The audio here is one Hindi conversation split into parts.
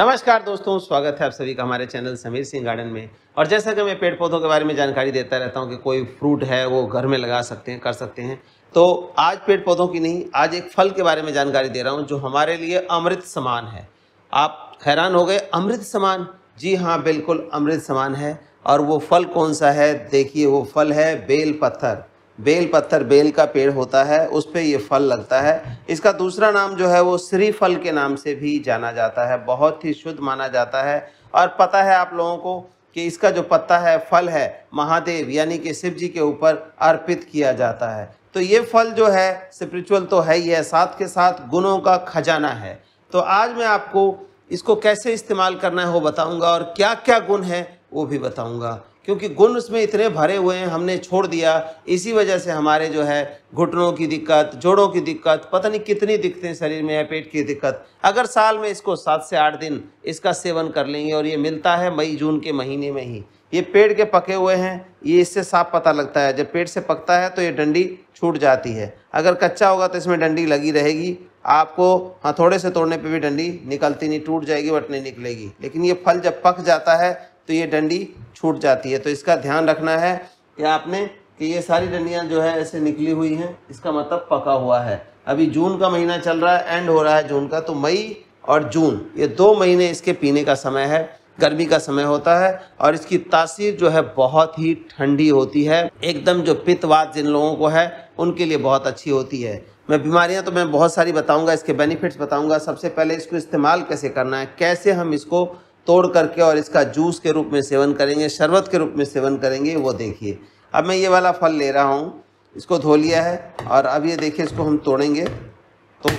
नमस्कार दोस्तों, स्वागत है आप सभी का हमारे चैनल समीर सिंह गार्डन में। और जैसा कि मैं पेड़ पौधों के बारे में जानकारी देता रहता हूँ कि कोई फ्रूट है, वो घर में लगा सकते हैं, कर सकते हैं। तो आज पेड़ पौधों की नहीं, आज एक फल के बारे में जानकारी दे रहा हूँ जो हमारे लिए अमृत समान है। आप हैरान हो गए, अमृत समान? जी हाँ बिल्कुल अमृत समान है। और वो फल कौन सा है? देखिए, वो फल है बेल पत्थर। बेल पत्थर, बेल का पेड़ होता है, उस पर ये फल लगता है। इसका दूसरा नाम जो है वो श्री फल के नाम से भी जाना जाता है, बहुत ही शुद्ध माना जाता है। और पता है आप लोगों को कि इसका जो पत्ता है, फल है, महादेव, यानी कि शिव जी के ऊपर अर्पित किया जाता है। तो ये फल जो है स्पिरिचुअल तो है ही है, साथ के साथ गुणों का खजाना है। तो आज मैं आपको इसको कैसे इस्तेमाल करना है वो बताऊँगा और क्या क्या गुण है वो भी बताऊँगा। क्योंकि गुण उसमें इतने भरे हुए हैं, हमने छोड़ दिया। इसी वजह से हमारे जो है, घुटनों की दिक्कत, जोड़ों की दिक्कत, पता नहीं कितनी दिक्कतें शरीर में है, पेट की दिक्कत। अगर साल में इसको सात से आठ दिन इसका सेवन कर लेंगे और ये मिलता है मई, जून के महीने में ही। ये पेड़ के पके हुए हैं, ये इससे साफ़ पता लगता है। जब पेड़ से पकता है तो ये डंडी छूट जाती है। अगर कच्चा होगा तो इसमें डंडी लगी रहेगी। आपको हाँ से तोड़ने पे भी डंडी निकलती नहीं, टूट जाएगी, बट नहीं निकलेगी। लेकिन ये फल जब पक जाता है तो ये डंडी छूट जाती है। तो इसका ध्यान रखना है कि आपने कि ये सारी डंडियाँ जो है ऐसे निकली हुई हैं, इसका मतलब पका हुआ है। अभी जून का महीना चल रहा है एंड हो रहा है जून का तो मई और जून, ये दो महीने इसके पीने का समय है, गर्मी का समय होता है और इसकी तासीर जो है बहुत ही ठंडी होती है। एकदम जो पित्तवाद जिन लोगों को है, उनके लिए बहुत अच्छी होती है। मैं बीमारियाँ तो मैं बहुत सारी बताऊँगा, इसके बेनिफिट्स बताऊँगा। सबसे पहले इसको इस्तेमाल कैसे करना है, कैसे हम इसको तोड़ करके और इसका जूस के रूप में सेवन करेंगे, शरबत के रूप में सेवन करेंगे, वो देखिए। अब मैं ये वाला फल ले रहा हूँ। इसको धो लिया है और अब ये देखिए, इसको हम तोड़ेंगे। तो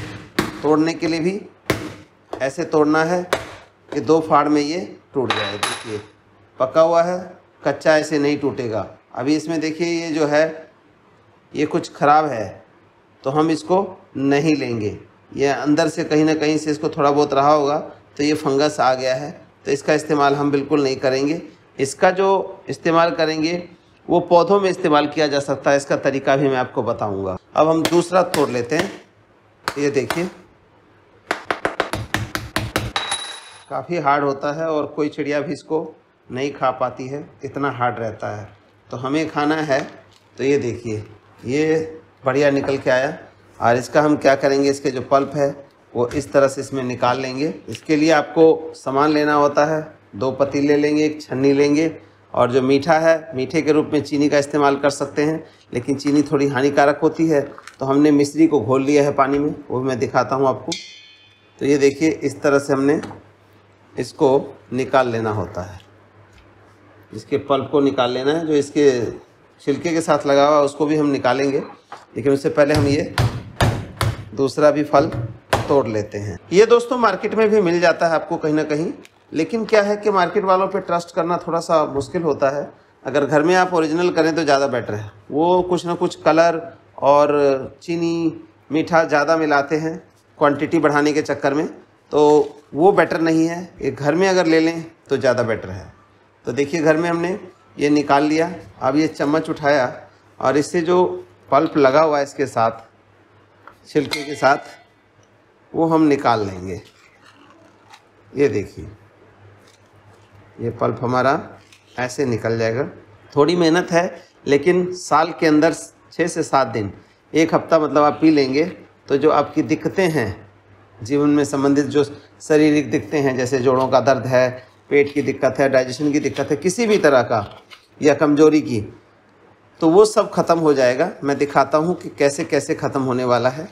तोड़ने के लिए भी ऐसे तोड़ना है कि दो फाड़ में ये टूट जाए। देखिए, पका हुआ है, कच्चा ऐसे नहीं टूटेगा। अभी इसमें देखिए, ये जो है, ये कुछ ख़राब है तो हम इसको नहीं लेंगे। ये अंदर से कहीं ना कहीं से इसको थोड़ा बहुत रहा होगा तो ये फंगस आ गया है। तो इसका इस्तेमाल हम बिल्कुल नहीं करेंगे। इसका जो इस्तेमाल करेंगे, वो पौधों में इस्तेमाल किया जा सकता है, इसका तरीका भी मैं आपको बताऊँगा। अब हम दूसरा तोड़ लेते हैं। ये देखिए। काफ़ी हार्ड होता है और कोई चिड़िया भी इसको नहीं खा पाती है। इतना हार्ड रहता है। तो हमें खाना है। तो ये देखिए। ये बढ़िया निकल के आया। और इसका हम क्या करेंगे? इसके जो पल्प है वो इस तरह से इसमें निकाल लेंगे। इसके लिए आपको सामान लेना होता है। दो पतीले लेंगे, एक छन्नी लेंगे। और जो मीठा है, मीठे के रूप में चीनी का इस्तेमाल कर सकते हैं, लेकिन चीनी थोड़ी हानिकारक होती है। तो हमने मिश्री को घोल लिया है पानी में, वो मैं दिखाता हूँ आपको। तो ये देखिए, इस तरह से हमने इसको निकाल लेना होता है। इसके पल्प को निकाल लेना है, जो इसके छिलके के साथ लगा हुआ उसको भी हम निकालेंगे। लेकिन उससे पहले हम ये दूसरा भी फल तोड़ लेते हैं। ये दोस्तों मार्केट में भी मिल जाता है आपको कहीं ना कहीं। लेकिन क्या है कि मार्केट वालों पे ट्रस्ट करना थोड़ा सा मुश्किल होता है। अगर घर में आप ओरिजिनल करें तो ज़्यादा बेटर है। वो कुछ ना कुछ कलर और चीनी, मीठा ज़्यादा मिलाते हैं क्वांटिटी बढ़ाने के चक्कर में। तो वो बेटर नहीं है। ये घर में अगर ले लें तो ज़्यादा बेटर है। तो देखिए घर में हमने ये निकाल लिया। अब ये चम्मच उठाया और इससे जो पल्प लगा हुआ है इसके साथ, छिलके के साथ वो हम निकाल लेंगे। ये देखिए। ये पल्प हमारा ऐसे निकल जाएगा। थोड़ी मेहनत है, लेकिन साल के अंदर छः से सात दिन। एक हफ़्ता मतलब आप पी लेंगे तो जो आपकी दिक्कतें हैं, जीवन में संबंधित जो शारीरिक दिक्कतें हैं, जैसे जोड़ों का दर्द है, पेट की दिक्कत है, डाइजेशन की दिक्कत है, किसी भी तरह का, या कमज़ोरी की तो वो सब ख़त्म हो जाएगा। मैं दिखाता हूँ कि कैसे कैसे ख़त्म होने वाला है।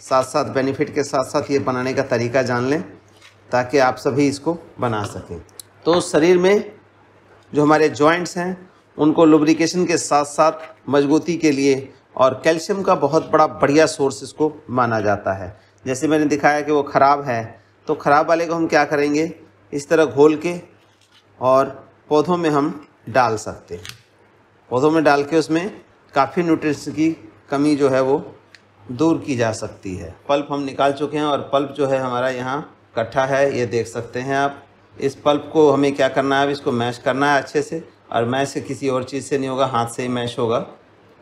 साथ साथ बेनिफिट के साथ साथ ये बनाने का तरीका जान लें, ताकि आप सभी इसको बना सकें। तो शरीर में जो हमारे जॉइंट्स हैं, उनको लुब्रिकेशन के साथ साथ मजबूती के लिए और कैल्शियम का बहुत बड़ा बढ़िया सोर्स इसको माना जाता है। जैसे मैंने दिखाया कि वो ख़राब है तो ख़राब वाले को हम क्या करेंगे? इस तरह घोल के और पौधों में हम डाल सकते हैं। पौधों में डाल के उसमें काफ़ी न्यूट्रिशन की कमी जो है वो दूर की जा सकती है। पल्प हम निकाल चुके हैं और पल्प जो है हमारा यहाँ कट्ठा है, ये देख सकते हैं आप। इस पल्प को हमें क्या करना है, अब इसको मैश करना है अच्छे से और मैश किसी और चीज़ से नहीं होगा, हाथ से ही मैश होगा।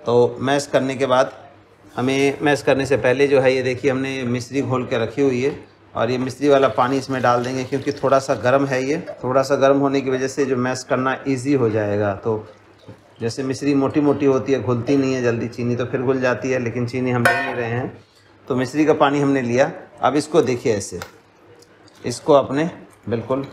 तो मैश करने के बाद हमें मैश करने से पहले जो है, ये देखिए हमने मिश्री घोल के रखी हुई है और ये मिश्री वाला पानी इसमें डाल देंगे क्योंकि थोड़ा सा गर्म है ये। थोड़ा सा गर्म होने की वजह से जो मैश करना इजी हो जाएगा। तो जैसे मिश्री मोटी मोटी होती है, घुलती नहीं है, जल्दी चीनी तो फिर घुल जाती है, लेकिन चीनी हम ले नहीं रहे हैं। तो मिश्री का पानी हमने लिया। अब इसको देखिए ऐसे। इसको अपने बिल्कुल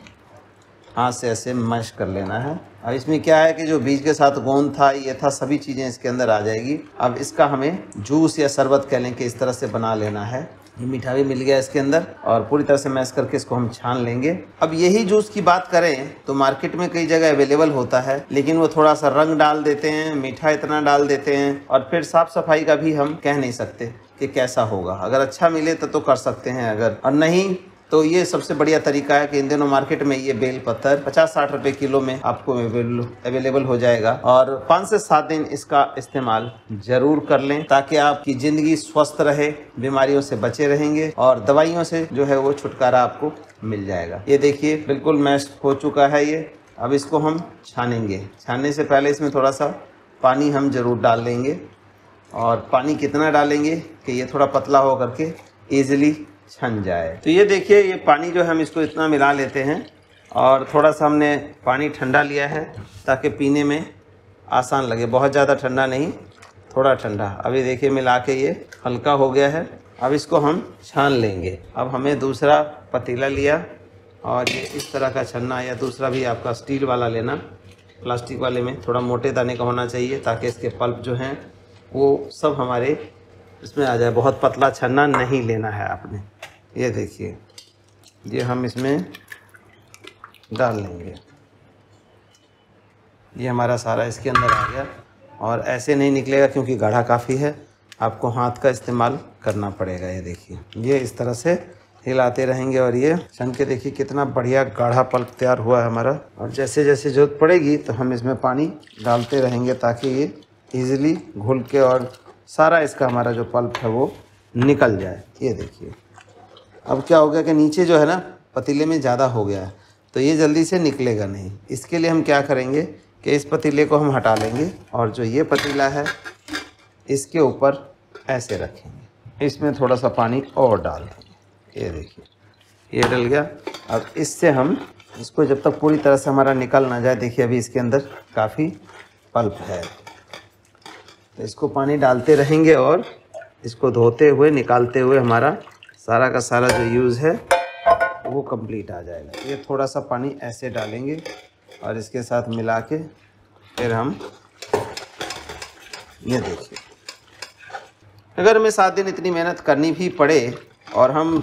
हाथ से ऐसे मश कर लेना है। अब इसमें क्या है कि जो बीज के साथ गोंद था, ये था, सभी चीज़ें इसके अंदर आ जाएगी। अब इसका हमें जूस या शरबत कह लें कि इस तरह से बना लेना है। ये मीठा भी मिल गया इसके अंदर और पूरी तरह से मैश करके इसको हम छान लेंगे। अब यही जूस की बात करें तो मार्केट में कई जगह अवेलेबल होता है लेकिन वो थोड़ा सा रंग डाल देते हैं मीठा इतना डाल देते हैं और फिर साफ़ सफ़ाई का भी हम कह नहीं सकते कि कैसा होगा। अगर अच्छा मिले तो, तो कर सकते हैं अगर और नहीं तो ये सबसे बढ़िया तरीका है कि इन दिनों मार्केट में ये बेल पत्थर पचास साठ रुपए किलो में आपको अवेलेबल हो जाएगा। और पाँच से सात दिन इसका इस्तेमाल ज़रूर कर लें ताकि आपकी ज़िंदगी स्वस्थ रहे, बीमारियों से बचे रहेंगे और दवाइयों से जो है वो छुटकारा आपको मिल जाएगा। ये देखिए, बिल्कुल मैश हो चुका है ये। अब इसको हम छानेंगे। छानने से पहले इसमें थोड़ा सा पानी हम ज़रूर डाल लेंगे। और पानी कितना डालेंगे कि ये थोड़ा पतला हो करके ईजिली छन जाए। तो ये देखिए, ये पानी जो है हम इसको इतना मिला लेते हैं और थोड़ा सा हमने पानी ठंडा लिया है ताकि पीने में आसान लगे। बहुत ज़्यादा ठंडा नहीं, थोड़ा ठंडा। अभी देखिए, मिला के ये हल्का हो गया है। अब इसको हम छान लेंगे। अब हमें दूसरा पतीला लिया और ये इस तरह का छन्ना या दूसरा भी आपका स्टील वाला लेना। प्लास्टिक वाले में थोड़ा मोटे दाने का होना चाहिए ताकि इसके पल्प जो हैं, वो सब हमारे इसमें आ जाए। बहुत पतला छन्ना नहीं लेना है आपने। ये देखिए, ये हम इसमें डाल लेंगे। ये हमारा सारा इसके अंदर आ गया और ऐसे नहीं निकलेगा क्योंकि गाढ़ा काफ़ी है। आपको हाथ का इस्तेमाल करना पड़ेगा, ये देखिए। ये इस तरह से हिलाते रहेंगे और ये छन के देखिए कितना बढ़िया गाढ़ा पल्प तैयार हुआ है हमारा। और जैसे जैसे ज़रूरत पड़ेगी तो हम इसमें पानी डालते रहेंगे ताकि ये इजीली घुल के और सारा इसका हमारा जो पल्प है वो निकल जाए। ये देखिए। अब क्या हो गया कि नीचे जो है ना, पतीले में ज़्यादा हो गया है। तो ये जल्दी से निकलेगा नहीं। इसके लिए हम क्या करेंगे कि इस पतीले को हम हटा लेंगे और जो ये पतीला है, इसके ऊपर ऐसे रखेंगे। इसमें थोड़ा सा पानी और डाल देंगे। ये देखिए, ये डल गया। अब इससे हम, इसको जब तक पूरी तरह से हमारा निकल ना जाए, देखिए अभी इसके अंदर काफ़ी पल्प है। तो इसको पानी डालते रहेंगे और इसको धोते हुए, निकालते हुए हमारा सारा का सारा जो यूज़ है, वो कंप्लीट आ जाएगा। ये थोड़ा सा पानी ऐसे डालेंगे और इसके साथ मिला के फिर हम ये देखिए। अगर हमें सात दिन इतनी मेहनत करनी भी पड़े और हम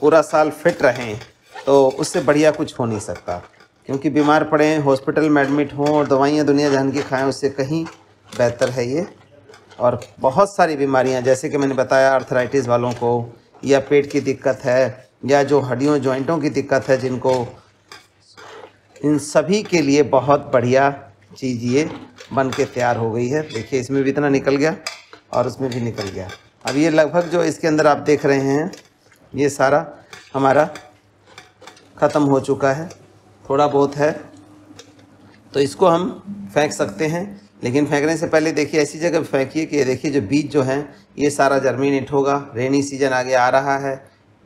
पूरा साल फिट रहें तो उससे बढ़िया कुछ हो नहीं सकता। क्योंकि बीमार पड़े हॉस्पिटल में एडमिट हों और दवाइयाँ दुनिया जहान की खाएँ, उससे कहीं बेहतर है ये। और बहुत सारी बीमारियाँ, जैसे कि मैंने बताया अर्थराइटिस वालों को या पेट की दिक्कत है, या जो हड्डियों जॉइंटों की दिक्कत है, जिनको इन सभी के लिए बहुत बढ़िया चीज़ ये बन के तैयार हो गई है। देखिए, इसमें भी इतना निकल गया और उसमें भी निकल गया। अब ये लगभग जो इसके अंदर आप देख रहे हैं, ये सारा हमारा ख़त्म हो चुका है। थोड़ा बहुत है तो इसको हम फेंक सकते हैं। लेकिन फेंकने से पहले देखिए, ऐसी जगह फेंकिए कि देखिए, जो बीज जो है, ये सारा जर्मिनेट होगा। रेनी सीज़न आगे आ रहा है,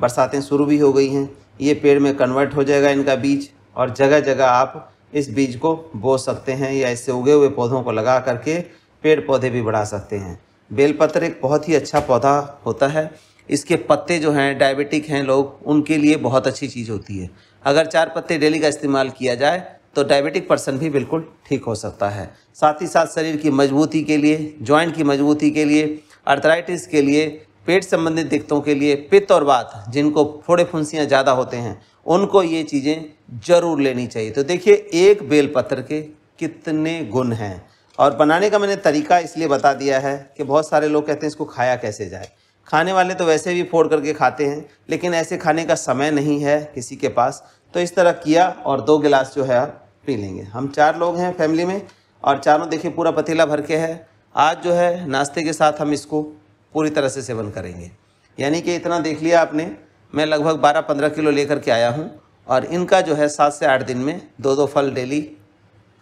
बरसातें शुरू भी हो गई हैं, ये पेड़ में कन्वर्ट हो जाएगा इनका बीज, और जगह जगह आप इस बीज को बो सकते हैं या इससे उगे हुए पौधों को लगा करके पेड़ पौधे भी बढ़ा सकते हैं। बेलपत्र एक बहुत ही अच्छा पौधा होता है। इसके पत्ते जो हैं डायबिटिक हैं लोग, उनके लिए बहुत अच्छी चीज़ होती है। अगर चार पत्ते डेली का इस्तेमाल किया जाए तो डायबिटिक पर्सन भी बिल्कुल ठीक हो सकता है। साथ ही साथ शरीर की मजबूती के लिए जॉइंट की मजबूती के लिए अर्थराइटिस के लिए, पेट संबंधित दिक्कतों के लिए, पित्त और बात, जिनको फोड़े फुंसियाँ ज़्यादा होते हैं, उनको ये चीज़ें ज़रूर लेनी चाहिए। तो देखिए, एक बेल पत्र के कितने गुण हैं। और बनाने का मैंने तरीका इसलिए बता दिया है कि बहुत सारे लोग कहते हैं, इसको खाया कैसे जाए? खाने वाले तो वैसे भी फोड़ करके खाते हैं, लेकिन ऐसे खाने का समय नहीं है किसी के पास। तो इस तरह किया और दो गिलास जो है पी लेंगे। हम चार लोग हैं फैमिली में और चारों देखिए पूरा पतीला भर के है। आज जो है नाश्ते के साथ हम इसको पूरी तरह से सेवन करेंगे। यानी कि इतना देख लिया आपने, मैं लगभग बारह पंद्रह किलो लेकर के आया हूँ और इनका जो है सात से आठ दिन में दो दो फल डेली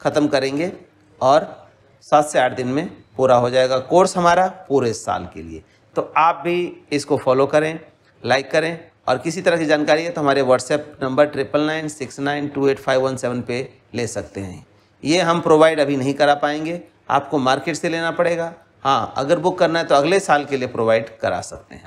ख़त्म करेंगे और सात से आठ दिन में पूरा हो जाएगा कोर्स हमारा पूरे साल के लिए। तो आप भी इसको फॉलो करें, लाइक करें और किसी तरह की जानकारी है तो हमारे WhatsApp number triple nine six nine two eight five one seven पे ले सकते हैं। ये हम प्रोवाइड अभी नहीं करा पाएँगे। आपको मार्केट से लेना पड़ेगा। हाँ अगर बुक करना है तो अगले साल के लिए प्रोवाइड करा सकते हैं।